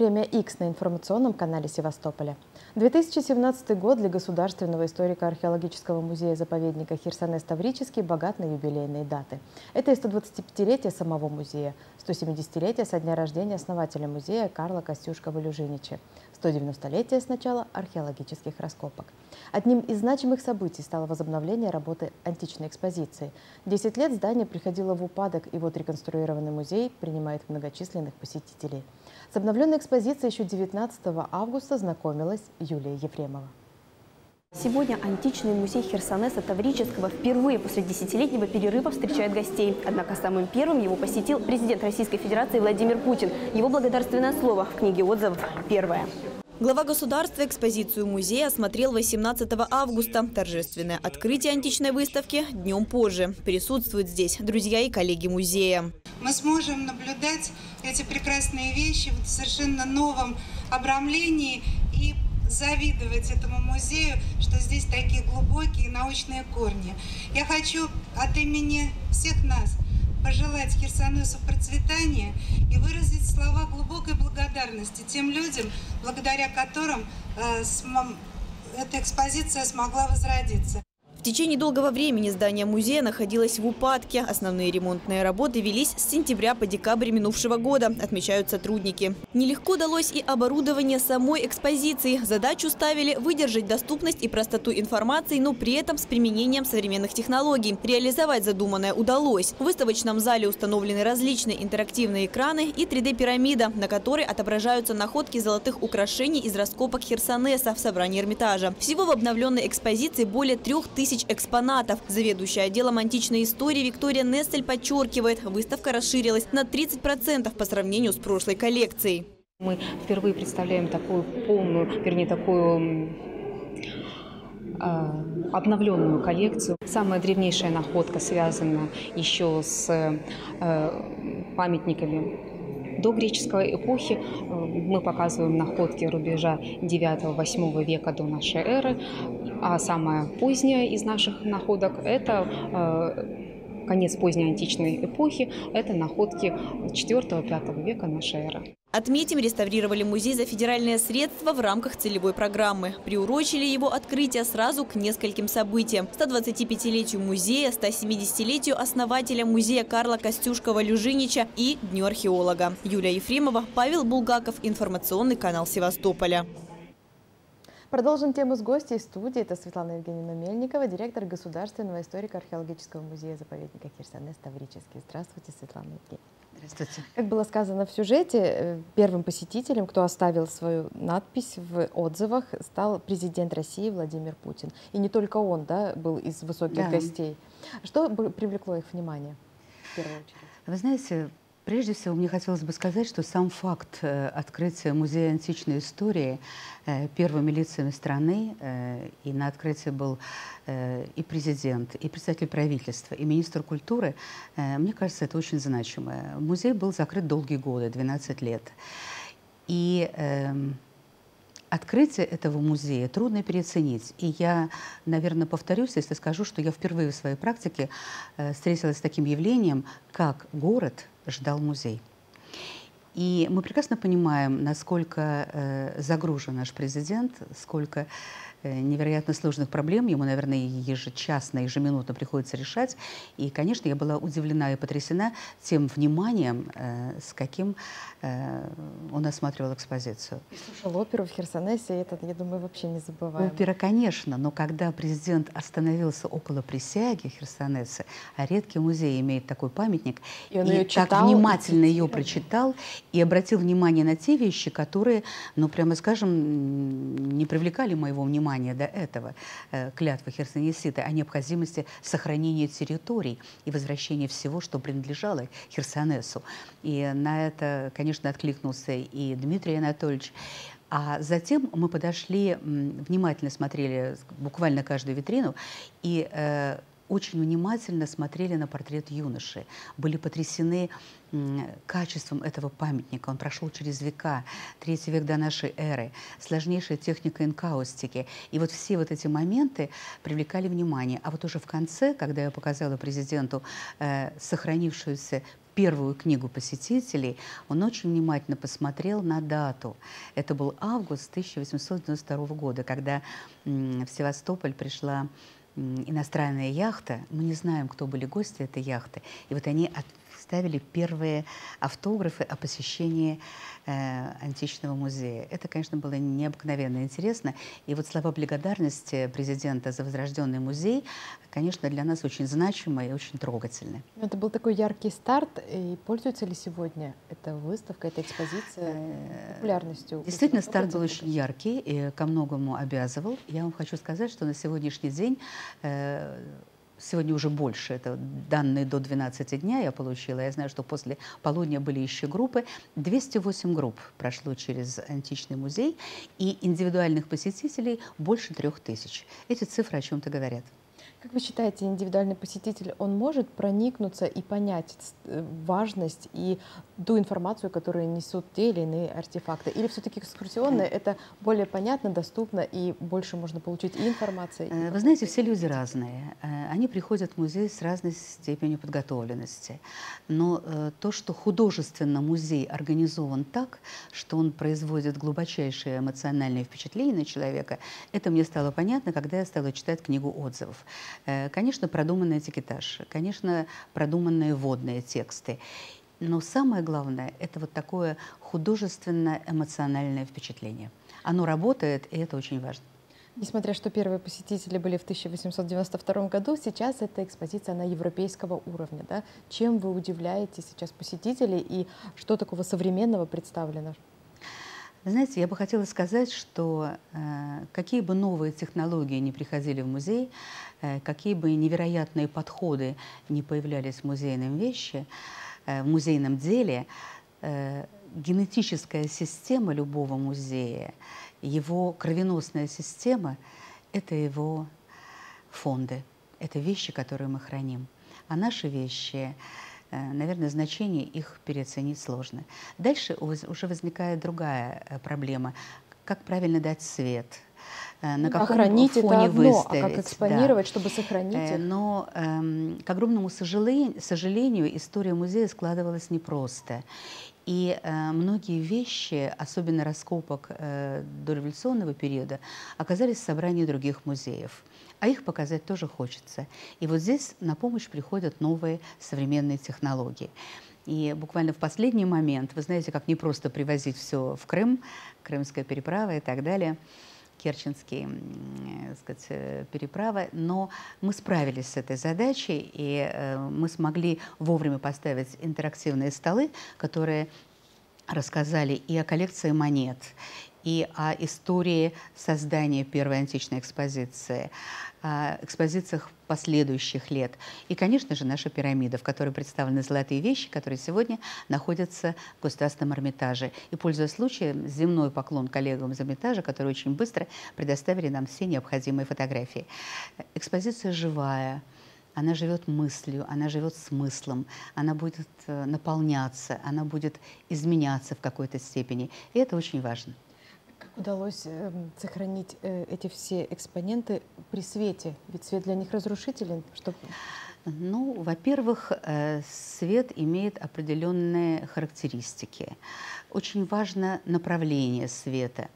Время X на информационном канале Севастополя. 2017 год для Государственного историко-археологического музея-заповедника Херсонес Таврический богат на юбилейные даты. Это и 125-летие самого музея, 170-летие со дня рождения основателя музея Карла Костюшкова-Люжинича, 190-летие с начала археологических раскопок. Одним из значимых событий стало возобновление работы античной экспозиции. Десять лет здание приходило в упадок, и вот реконструированный музей принимает многочисленных посетителей. С обновленной экспозицией еще 19 августа знакомилась Юлия Ефремова. Сегодня античный музей Херсонеса Таврического впервые после десятилетнего перерыва встречает гостей. Однако самым первым его посетил президент Российской Федерации Владимир Путин. Его благодарственное слово в книге отзывов первое. Глава государства экспозицию музея осмотрел 18 августа. Торжественное открытие античной выставки днем позже. Присутствуют здесь друзья и коллеги музея. Мы сможем наблюдать эти прекрасные вещи в совершенно новом обрамлении и завидовать этому музею, что здесь такие глубокие научные корни. Я хочу от имени всех нас пожелать Херсонесу процветания и выразить слова глубокой благодарности тем людям, благодаря которым э, эта экспозиция смогла возродиться. В течение долгого времени здание музея находилось в упадке. Основные ремонтные работы велись с сентября по декабрь минувшего года, отмечают сотрудники. Нелегко далось и оборудование самой экспозиции. Задачу ставили выдержать доступность и простоту информации, но при этом с применением современных технологий. Реализовать задуманное удалось. В выставочном зале установлены различные интерактивные экраны и 3D-пирамида, на которой отображаются находки золотых украшений из раскопок Херсонеса в собрании Эрмитажа. Всего в обновленной экспозиции более трех тысяч тысяч экспонатов. Заведующая отделом античной истории Виктория Нестель подчеркивает, выставка расширилась на 30% по сравнению с прошлой коллекцией. Мы впервые представляем такую полную, вернее, такую а, обновленную коллекцию. Самая древнейшая находка связана еще с э, памятниками до греческой эпохи. Мы показываем находки рубежа 9-8 века до нашей эры. А самая поздняя из наших находок – это э, конец поздней античной эпохи, это находки 4-5 века нашей эры. Отметим, реставрировали музей за федеральные средства в рамках целевой программы. Приурочили его открытие сразу к нескольким событиям. 125-летию музея, 170-летию основателя музея Карла Костюшкова-Люжинича и Дню археолога. Юлия Ефремова, Павел Булгаков, информационный канал Севастополя. Продолжим тему с гостей студии. Это Светлана Евгеньевна Мельникова, директор Государственного историко-археологического музея-заповедника Херсонес Таврический. Здравствуйте, Светлана Евгеньевна. Здравствуйте. Как было сказано в сюжете, э, первым посетителем, кто оставил свою надпись в отзывах, стал президент России Владимир Путин. И не только он да, был из высоких да. гостей. Что привлекло их внимание в первую очередь? Вы знаете, Прежде всего, мне хотелось бы сказать, что сам факт э, открытия Музея античной истории э, первыми лицами страны, э, и на открытии был и президент, и представитель правительства, и министр культуры, мне кажется, это очень значимо. Музей был закрыт долгие годы, 12 лет. И эм, Открытие этого музея трудно переоценить. И я, наверное, повторюсь, если скажу, что я впервые в своей практике встретилась с таким явлением, как город – ждал музей. И мы прекрасно понимаем, насколько э, загружен наш президент, сколько Э, невероятно сложных проблем. Ему, наверное, ежечасно, ежеминутно приходится решать. И, конечно, я была удивлена и потрясена тем вниманием, э, с каким э, он осматривал экспозицию. И слушал оперу в Херсонесе, это, я думаю, вообще не забываем. Опера, конечно, но когда президент остановился около присяги Херсонеса, а редкий музей имеет такой памятник, и, он и ее так читал, внимательно ее прочитал и обратил внимание на те вещи, которые, ну, прямо скажем, не привлекали моего внимания внимание до этого э, клятвы Херсонесита о необходимости сохранения территорий и возвращения всего, что принадлежало Херсонесу. И на это, конечно, откликнулся и Дмитрий Анатольевич. А затем мы подошли, внимательно смотрели буквально каждую витрину, и э, очень внимательно смотрели на портрет юноши, были потрясены качеством этого памятника. Он прошел через века, третий век до нашей эры, сложнейшая техника инкаустики. И вот все вот эти моменты привлекали внимание. А вот уже в конце, когда я показала президенту э, сохранившуюся первую книгу посетителей, он очень внимательно посмотрел на дату. Это был август 1892 года, когда в Севастополь пришла иностранная яхта. Мы не знаем, кто были гости этой яхты. И вот они ставили первые автографы о посещении э, античного музея. Это, конечно, было необыкновенно интересно. И вот слова благодарности президента за возрожденный музей, конечно, для нас очень значимы и очень трогательны. Это был такой яркий старт. И пользуется ли сегодня эта выставка, эта экспозиция э, популярностью? Действительно, старт был очень яркий и ко многому обязывал. Я вам хочу сказать, что на сегодняшний день э, сегодня уже больше, это данные до 12 дня я получила. Я знаю, что после полудня были еще группы. 208 групп прошло через античный музей, и индивидуальных посетителей больше трех тысяч. Эти цифры о чем-то говорят. Как вы считаете, индивидуальный посетитель, он может проникнуться и понять э, важность и ту информацию, которую несут те или иные артефакты? Или все-таки экскурсионные это более понятно, доступно и больше можно получить и информации? И э, вы знаете, все люди разные. Э, они приходят в музей с разной степенью подготовленности. Но то, что художественно музей организован так, что он производит глубочайшее эмоциональное впечатление на человека, это мне стало понятно, когда я стала читать книгу отзывов. Э, конечно, продуманный этикетаж, конечно, продуманные водные тексты. Но самое главное – это вот такое художественно-эмоциональное впечатление. Оно работает, и это очень важно. Несмотря что первые посетители были в 1892 году, сейчас эта экспозиция на европейского уровня. Да? Чем вы удивляете сейчас посетителей и что такого современного представлено? Знаете, я бы хотела сказать, что э, какие бы новые технологии не приходили в музей, э, какие бы невероятные подходы не появлялись в музейном вещи, э, в музейном деле, э, генетическая система любого музея, его кровеносная система – это его фонды, это вещи, которые мы храним. А наши вещи Э, наверное, значение их переоценить сложно. Дальше уже возникает другая э, проблема. Как правильно дать свет? Э, на каком Охранить фоне это одно, выставить. А как экспонировать, да. чтобы сохранить их? Но, эм, к огромному сожалению, история музея складывалась непросто. И э, многие вещи, особенно раскопок э, дореволюционного периода, оказались в собрании других музеев а их показать тоже хочется. И вот здесь на помощь приходят новые современные технологии. И буквально в последний момент, вы знаете, как не просто привозить все в Крым, крымская переправа и так далее, Керченские э, сказать, э, переправы, но мы справились с этой задачей, и э, мы смогли вовремя поставить интерактивные столы, которые рассказали и о коллекции монет, и о истории создания первой античной экспозиции, экспозициях последующих лет. И, конечно же, наша пирамида, в которой представлены золотые вещи, которые сегодня находятся в Государственном Эрмитаже. И, пользуясь случаем, земной поклон коллегам из Эрмитажа, которые очень быстро предоставили нам все необходимые фотографии. Экспозиция живая, она живет мыслью, она живет смыслом, она будет э, наполняться, она будет изменяться в какой-то степени. И это очень важно удалось эм, сохранить э, эти все экспоненты при свете? Ведь свет для них разрушителен. Что... Ну, во-первых, э, свет имеет определенные характеристики. Очень важно направление света.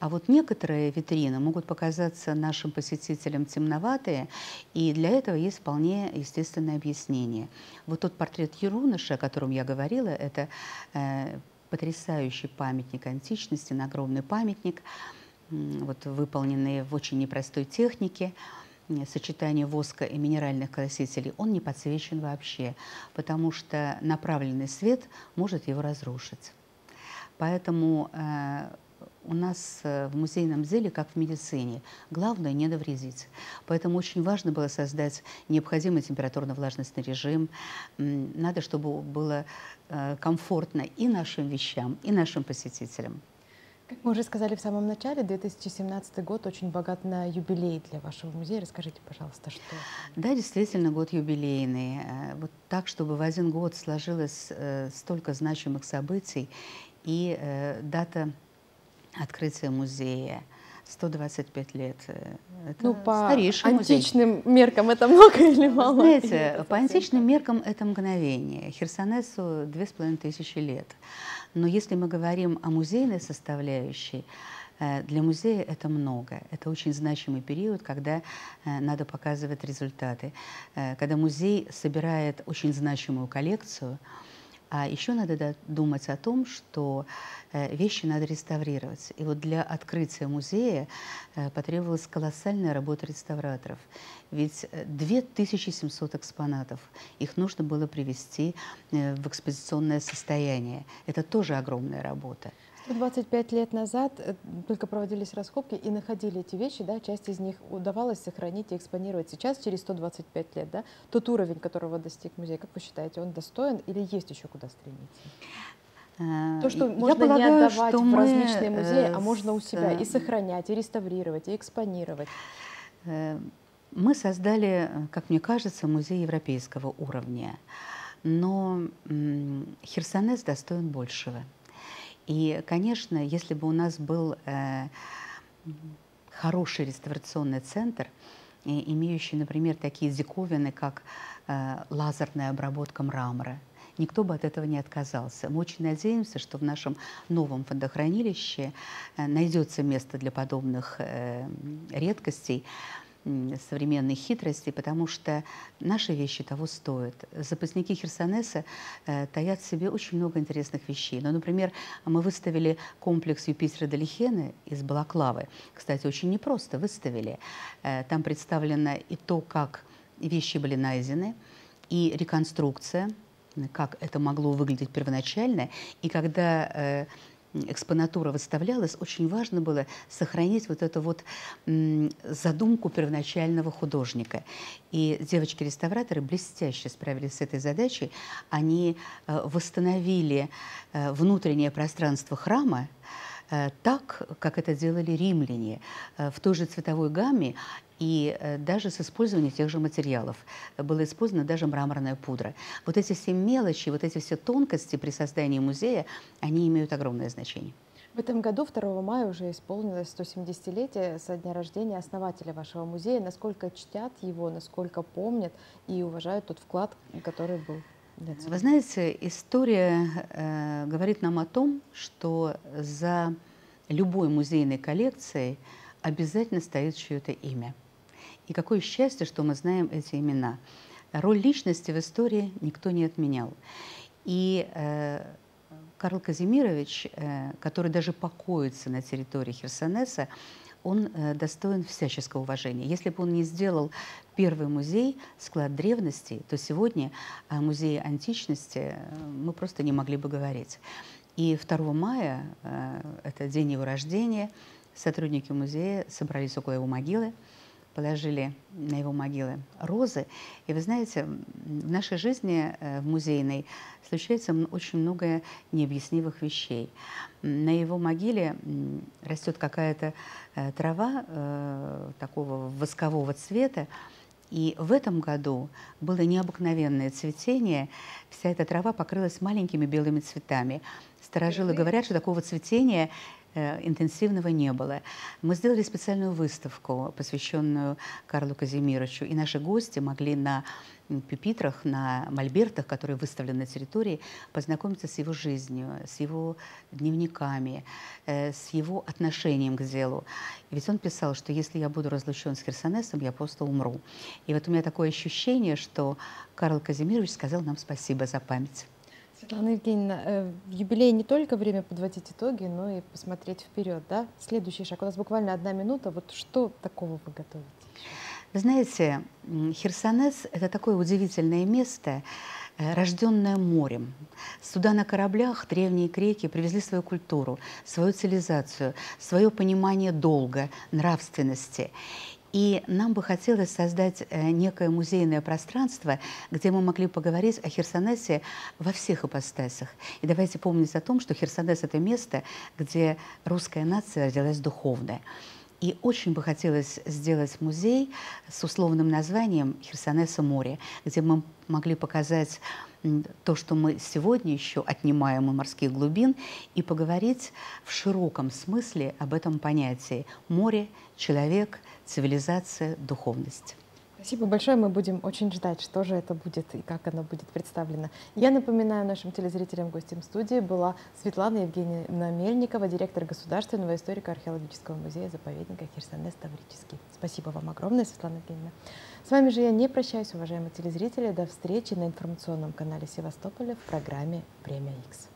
А вот некоторые витрины могут показаться нашим посетителям темноватые, и для этого есть вполне естественное объяснение. Вот тот портрет юноша, о котором я говорила, это э, потрясающий памятник античности, огромный памятник, вот, выполненный в очень непростой технике, сочетание воска и минеральных красителей, он не подсвечен вообще, потому что направленный свет может его разрушить. Поэтому э, у нас э, в музейном деле, как в медицине, главное не навредить. Поэтому очень важно было создать необходимый температурно-влажностный режим. Надо, чтобы было э, комфортно и нашим вещам, и нашим посетителям. Как мы уже сказали в самом начале, 2017 год очень богат на юбилей для вашего музея. Расскажите, пожалуйста, что... Да, действительно, год юбилейный. Э, вот так, чтобы в один год сложилось столько значимых событий и дата открытия музея, 125 лет. Э, это ну, по античным музей. меркам это много или мало? Знаете, по античным меркам это мгновение. Херсонесу две с половиной тысячи лет. Но если мы говорим о музейной составляющей, э, для музея это много. Это очень значимый период, когда э, надо показывать результаты. Когда музей собирает очень значимую коллекцию, а еще надо думать о том, что э, вещи надо реставрировать. И вот для открытия музея э, потребовалась колоссальная работа реставраторов. Ведь 2700 э, экспонатов, их нужно было привести в экспозиционное состояние. Это тоже огромная работа. 25 лет назад э, только проводились раскопки и находили эти вещи, да, часть из них удавалось сохранить и экспонировать. Сейчас, через 125 лет, да, тот уровень, которого достиг музей, как вы считаете, он достоин или есть еще куда стремиться? То, что Я можно полагаю, не отдавать в мы, различные музеи, а можно у себя и сохранять, и реставрировать, и экспонировать. Э, мы создали, как мне кажется, музей европейского уровня. Но Херсонес достоин большего. И, конечно, если бы у нас был э, хороший реставрационный центр, имеющий, например, такие диковины, как э, лазерная обработка мрамора, никто бы от этого не отказался. Мы очень надеемся, что в нашем новом фондохранилище э, найдется место для подобных э, редкостей современной хитрости, потому что наши вещи того стоят. Запасники Херсонеса э, таят в себе очень много интересных вещей. Ну, например, мы выставили комплекс Юпитера Далихены из Балаклавы. Кстати, очень непросто выставили. Э, там представлено и то, как вещи были найдены, и реконструкция, как это могло выглядеть первоначально. И когда э, экспонатура выставлялась, очень важно было сохранить вот эту вот задумку первоначального художника. И девочки-реставраторы блестяще справились с этой задачей. Они э, восстановили э, внутреннее пространство храма, так, как это делали римляне, в той же цветовой гамме, и э, даже с использованием тех же материалов. Была использована даже мраморная пудра. Вот эти все мелочи, вот эти все тонкости при создании музея, они имеют огромное значение. В этом году, 2 мая, уже исполнилось 170-летие со дня рождения основателя вашего музея. Насколько чтят его, насколько помнят и уважают тот вклад, который был? Вы знаете, история э, говорит нам о том, что за любой музейной коллекцией обязательно стоит чье-то имя. И какое счастье, что мы знаем эти имена. Роль личности в истории никто не отменял. И э, Карл Казимирович, э, который даже покоится на территории Херсонеса, он э, достоин всяческого уважения. Если бы он не сделал первый музей, склад древности, то сегодня о музее античности э, мы просто не могли бы говорить. И 2 мая, э, это день его рождения, сотрудники музея собрались около его могилы, положили на его могилы розы. И вы знаете, в нашей жизни э, в музейной случается очень много необъяснимых вещей. На его могиле растет какая-то э, трава э, такого воскового цвета, и в этом году было необыкновенное цветение. Вся эта трава покрылась маленькими белыми цветами. Старожилы говорят, что такого цветения Э, интенсивного не было. Мы сделали специальную выставку, посвященную Карлу Казимировичу, и наши гости могли на пюпитрах, на мольбертах, которые выставлены на территории, познакомиться с его жизнью, с его дневниками, э, с его отношением к делу. И ведь он писал, что если я буду разлучен с Херсонесом, я просто умру. И вот у меня такое ощущение, что Карл Казимирович сказал нам спасибо за память. Светлана Евгеньевна, э, юбилей не только время подводить итоги, но и посмотреть вперед, да? Следующий шаг. У нас буквально одна минута. Вот что такого вы готовите? Вы знаете, Херсонес – это такое удивительное место, э, рожденное морем. Сюда на кораблях древние греки привезли свою культуру, свою цивилизацию, свое понимание долга, нравственности. И нам бы хотелось создать э, некое музейное пространство, где мы могли поговорить о Херсонесе во всех ипостасях. И давайте помнить о том, что Херсонес – это место, где русская нация родилась духовная. И очень бы хотелось сделать музей с условным названием «Херсонеса море», где мы могли показать то, что мы сегодня еще отнимаем у морских глубин, и поговорить в широком смысле об этом понятии – море, человек, цивилизация, духовность. Спасибо большое. Мы будем очень ждать, что же это будет и как оно будет представлено. Я напоминаю нашим телезрителям, гостем студии была Светлана Евгеньевна Мельникова, директор Государственного историко-археологического музея-заповедника Херсонес Таврический. Спасибо вам огромное, Светлана Евгеньевна. С вами же я не прощаюсь, уважаемые телезрители. До встречи на информационном канале Севастополя в программе «Премия X».